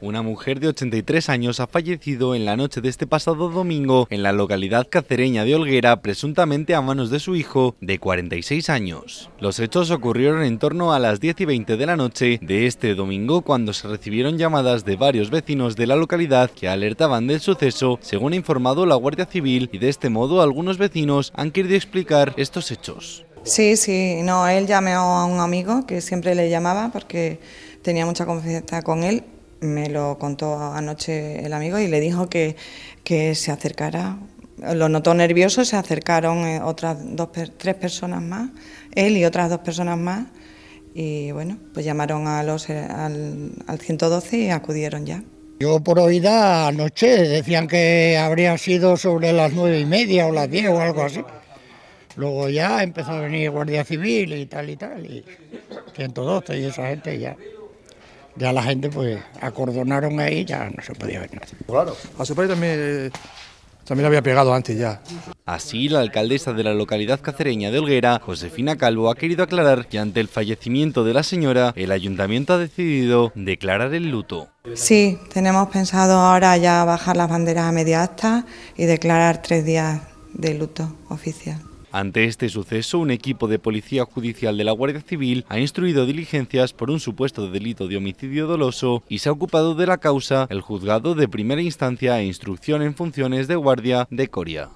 Una mujer de 83 años ha fallecido en la noche de este pasado domingo en la localidad cacereña de Olguera, presuntamente a manos de su hijo de 46 años. Los hechos ocurrieron en torno a las 10 y 20 de la noche de este domingo cuando se recibieron llamadas de varios vecinos de la localidad que alertaban del suceso, según ha informado la Guardia Civil, y de este modo algunos vecinos han querido explicar estos hechos. Sí, sí, no, él llamó a un amigo que siempre le llamaba porque tenía mucha confianza con él me lo contó anoche el amigo y le dijo que, que se acercara. Lo notó nervioso, se acercaron eh, otras dos, tres personas más, él y otras dos personas más, y bueno, pues llamaron a los, eh, al, al 112 y acudieron ya. Yo por oída anoche decían que habría sido sobre las nueve y media o las diez o algo así. Luego ya empezó a venir Guardia Civil y tal y tal, y 112 y esa gente ya ya la gente pues acordonaron ahí ya no se podía ver nada. Claro, a su padre también, también había pegado antes ya. Así, la alcaldesa de la localidad cacereña de Olguera, Josefina Calvo, ha querido aclarar que ante el fallecimiento de la señora, el ayuntamiento ha decidido declarar el luto. Sí, tenemos pensado ahora ya bajar las banderas a media asta y declarar tres días de luto oficial. Ante este suceso, un equipo de Policía Judicial de la Guardia Civil ha instruido diligencias por un supuesto delito de homicidio doloso y se ha ocupado de la causa el juzgado de primera instancia e instrucción en funciones de guardia de Coria.